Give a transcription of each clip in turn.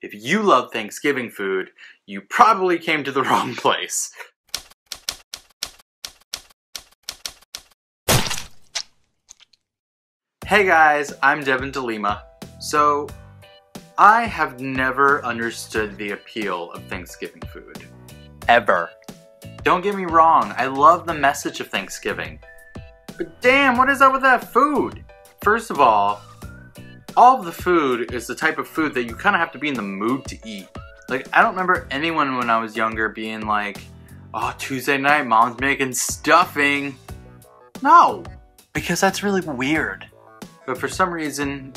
If you love Thanksgiving food, you probably came to the wrong place. Hey guys, I'm Devin de Lima. So, I have never understood the appeal of Thanksgiving food. Ever. Don't get me wrong, I love the message of Thanksgiving. But damn, what is up with that food? First of all, all of the food is the type of food that you kind of have to be in the mood to eat. Like, I don't remember anyone when I was younger being like, oh, Tuesday night, mom's making stuffing. No, because that's really weird. But for some reason,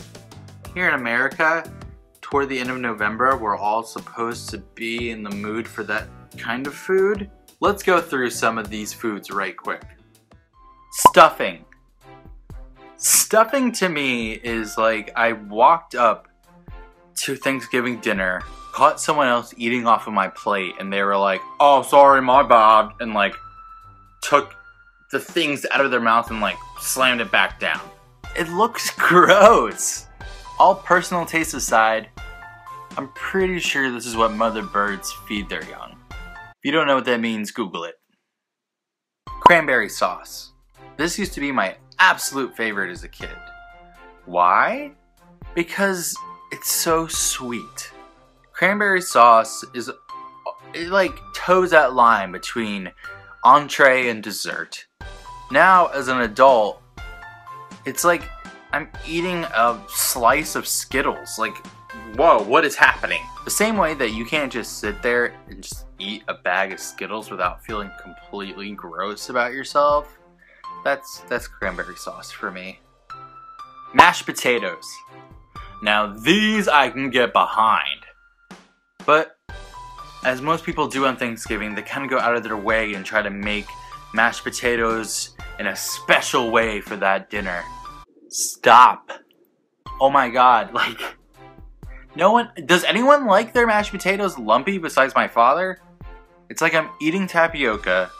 here in America, toward the end of November, we're all supposed to be in the mood for that kind of food. Let's go through some of these foods right quick. Stuffing. Stuffing to me is like I walked up to Thanksgiving dinner, caught someone else eating off of my plate, and they were like, oh, sorry, my bad, and like took the things out of their mouth and like slammed it back down. It looks gross. All personal taste aside, I'm pretty sure this is what mother birds feed their young. If you don't know what that means, Google it. Cranberry sauce. This used to be my absolute favorite as a kid. Why? Because it's so sweet. Cranberry sauce is it like toes that line between entree and dessert. Now, as an adult, it's like I'm eating a slice of Skittles. Like, whoa, what is happening? The same way that you can't just sit there and just eat a bag of Skittles without feeling completely gross about yourself. That's that's cranberry sauce for me. Mashed potatoes. Now these I can get behind. But as most people do on Thanksgiving, they kind of go out of their way and try to make mashed potatoes in a special way for that dinner. Stop. Oh my god, like no one does anyone like their mashed potatoes lumpy besides my father? It's like I'm eating tapioca,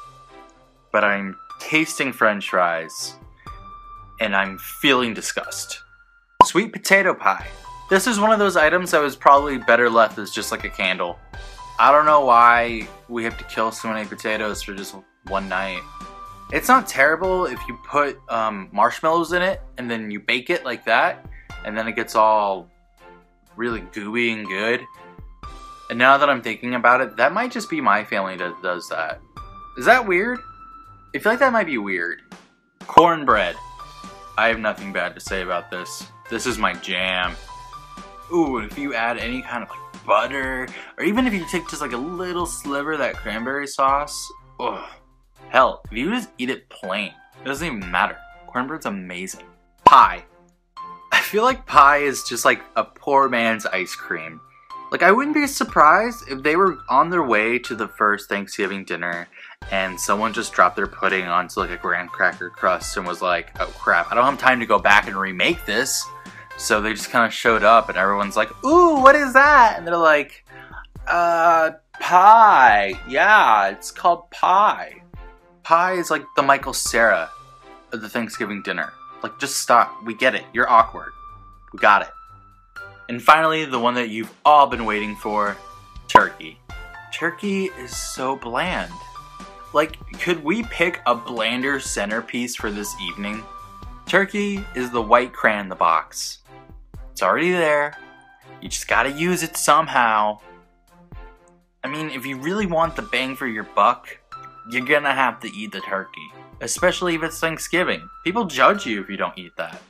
but I'm tasting french fries, and I'm feeling disgust. Sweet potato pie. This is one of those items that was probably better left as just like a candle. I don't know why we have to kill so many potatoes for just one night. It's not terrible if you put um, marshmallows in it and then you bake it like that, and then it gets all really gooey and good. And now that I'm thinking about it, that might just be my family that does that. Is that weird? I feel like that might be weird. Cornbread. I have nothing bad to say about this. This is my jam. Ooh, if you add any kind of like butter, or even if you take just like a little sliver of that cranberry sauce, ugh. Hell, if you just eat it plain, it doesn't even matter. Cornbread's amazing. Pie. I feel like pie is just like a poor man's ice cream. Like, I wouldn't be surprised if they were on their way to the first Thanksgiving dinner and someone just dropped their pudding onto like a graham cracker crust and was like, oh crap, I don't have time to go back and remake this. So they just kind of showed up and everyone's like, ooh, what is that? And they're like, uh, pie. Yeah, it's called pie. Pie is like the Michael Cera of the Thanksgiving dinner. Like, just stop. We get it. You're awkward. We got it. And finally, the one that you've all been waiting for turkey. Turkey is so bland. Like, could we pick a blander centerpiece for this evening? Turkey is the white crayon in the box. It's already there. You just gotta use it somehow. I mean, if you really want the bang for your buck, you're gonna have to eat the turkey. Especially if it's Thanksgiving. People judge you if you don't eat that.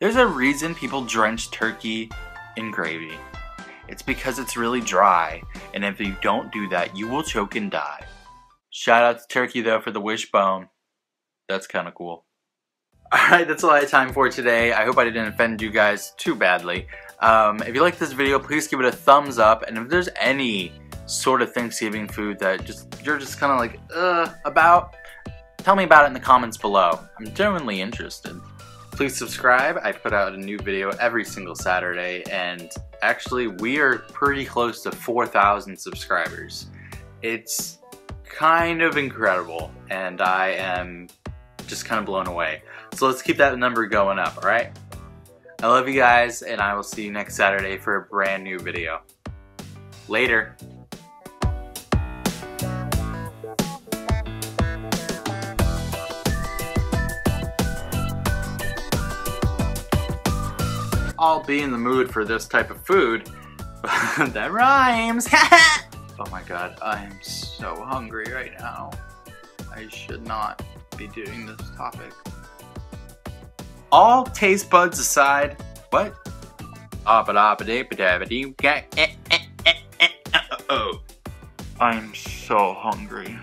There's a reason people drench turkey in gravy. It's because it's really dry, and if you don't do that, you will choke and die. Shout out to Turkey though for the wishbone. That's kind of cool. Alright, that's all I had time for today. I hope I didn't offend you guys too badly. Um, if you like this video, please give it a thumbs up. And if there's any sort of Thanksgiving food that just you're just kind of like, uh, about, tell me about it in the comments below. I'm genuinely interested. Please subscribe. I put out a new video every single Saturday, and actually, we are pretty close to 4,000 subscribers. It's kind of incredible, and I am just kind of blown away. So let's keep that number going up, alright? I love you guys, and I will see you next Saturday for a brand new video. Later. I'll be in the mood for this type of food. that rhymes! oh my god, I am so hungry right now. I should not be doing this topic. All taste buds aside, what? Oh, I'm so hungry.